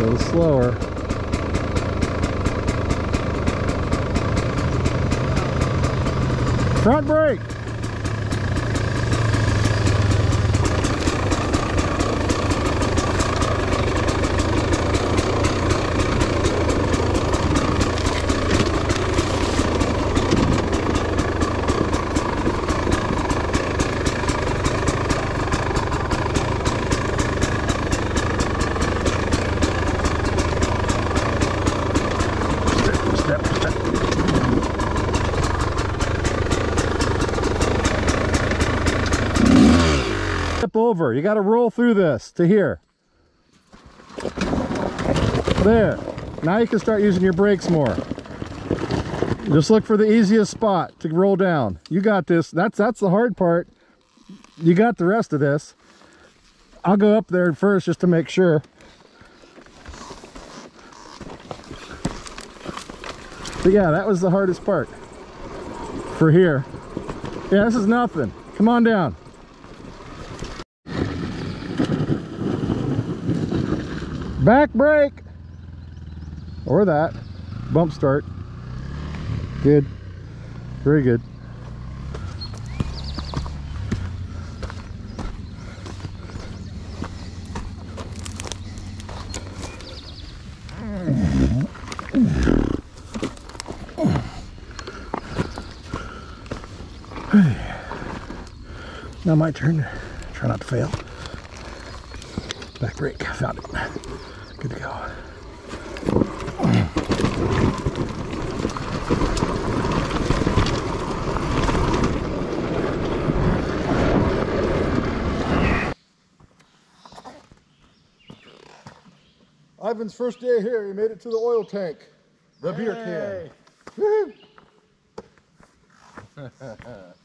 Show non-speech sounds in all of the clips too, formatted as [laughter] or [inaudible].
Little slower. Front brake. Over. You got to roll through this to here. There. Now you can start using your brakes more. Just look for the easiest spot to roll down. You got this. That's that's the hard part. You got the rest of this. I'll go up there first just to make sure. But yeah, that was the hardest part for here. Yeah, this is nothing. Come on down. Back brake. Or that. Bump start. Good. Very good. Now my turn. Try not to fail. Back brake. Found it. Good to go. Ivan's first day here, he made it to the oil tank. The beer can. [laughs] [laughs]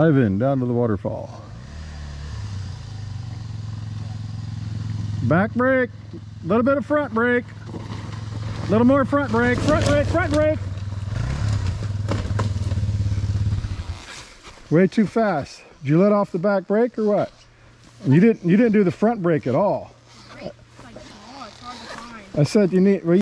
Ivan, down to the waterfall. Back brake, a little bit of front brake, a little more front brake, front brake, front brake. Way too fast. Did you let off the back brake or what? You didn't. You didn't do the front brake at all. Like, oh, it's hard to find. I said you need. Well,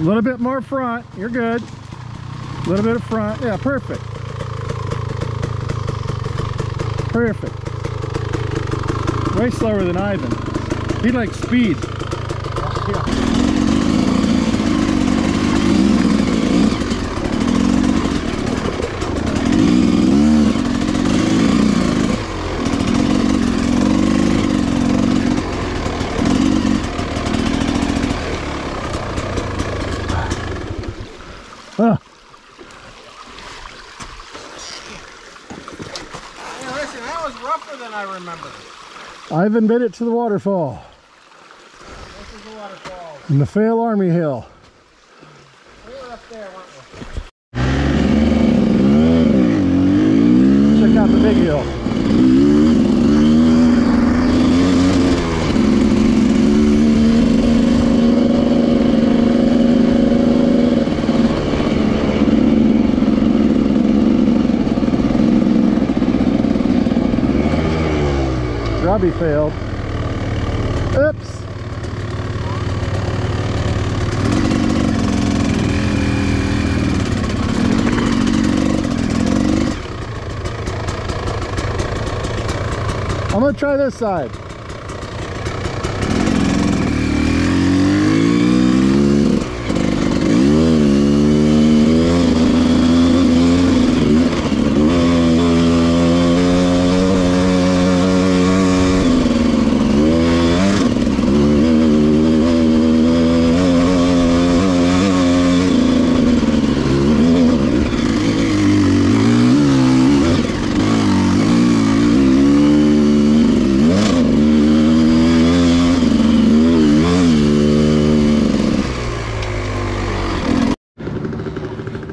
a little bit more front. You're good. A little bit of front. Yeah, perfect. Perfect. Way slower than Ivan. He likes speed. Ah, Hey, listen, that was rougher than I remember. Ivan made it to the waterfall This is the waterfall. in the Fail Army Hill. We were up there, weren't we? Check out the big hill. Robbie failed. Oops. I'm gonna try this side.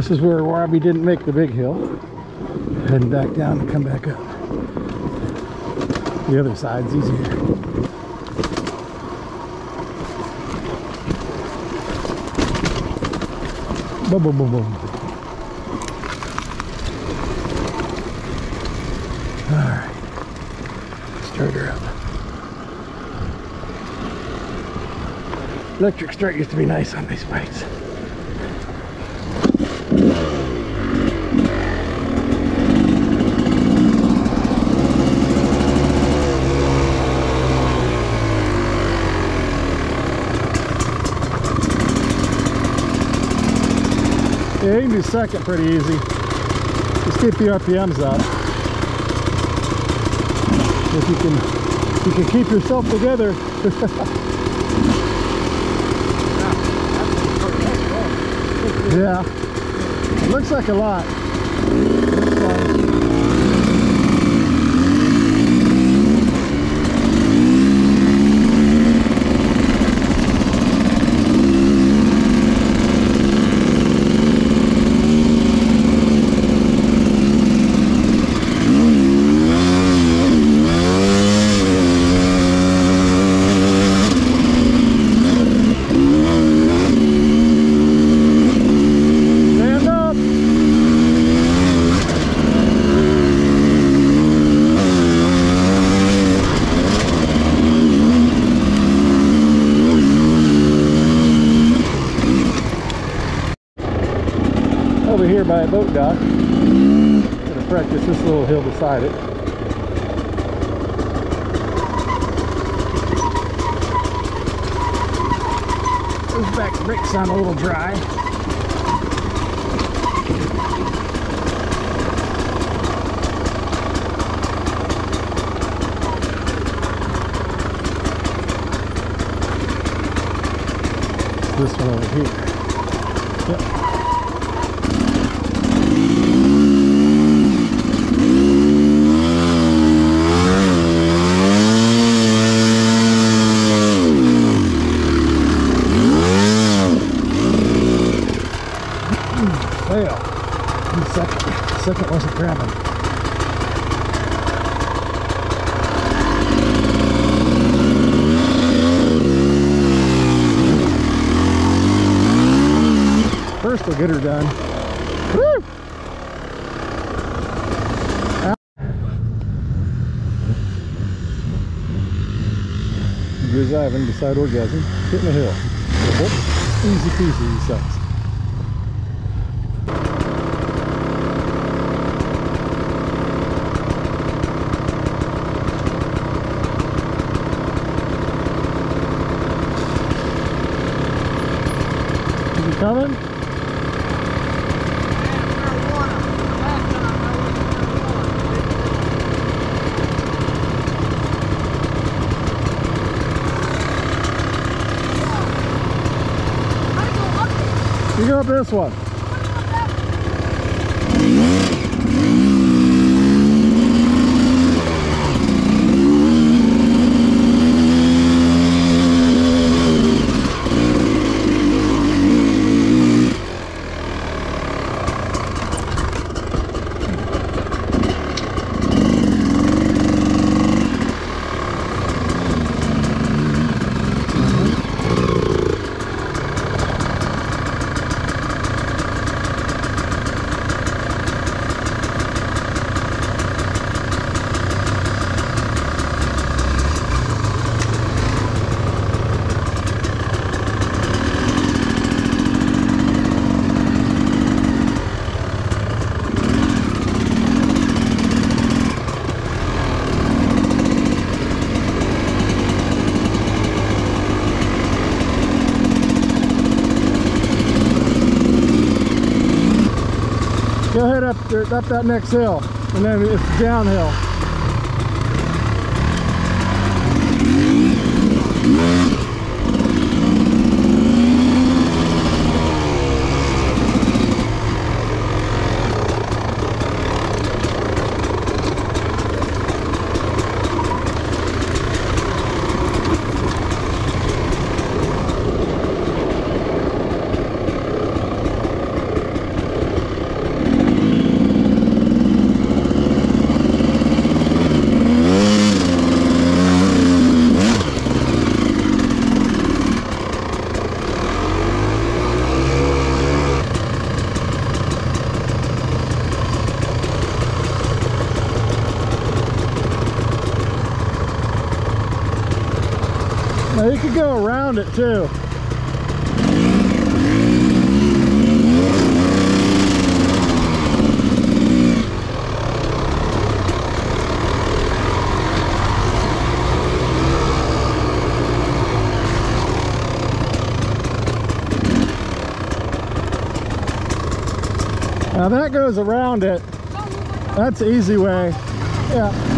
This is where Robbie didn't make the big hill. Heading back down and come back up. The other side's easier. Boom, boom, boom, boom. All right. Start her up. Electric start used to be nice on these bikes. Yeah, you can do second pretty easy. Just keep the RPMs up. If you can, you can keep yourself together. [laughs] yeah, looks like a lot. Looks like- Stand up. Over here by a dock. Gonna practice this little hill beside it. Those back brakes sound a little dry. this one over here. Yep. Fail. The second, second wasn't grabbing. First we'll get her done. Woo! Good Ivan beside orgasm, hitting a hill. Easy peasy, he he coming? Up this one. Up that next hill, and then it's downhill. Now you could go around it too. Now that goes around it. That's easy way. Yeah.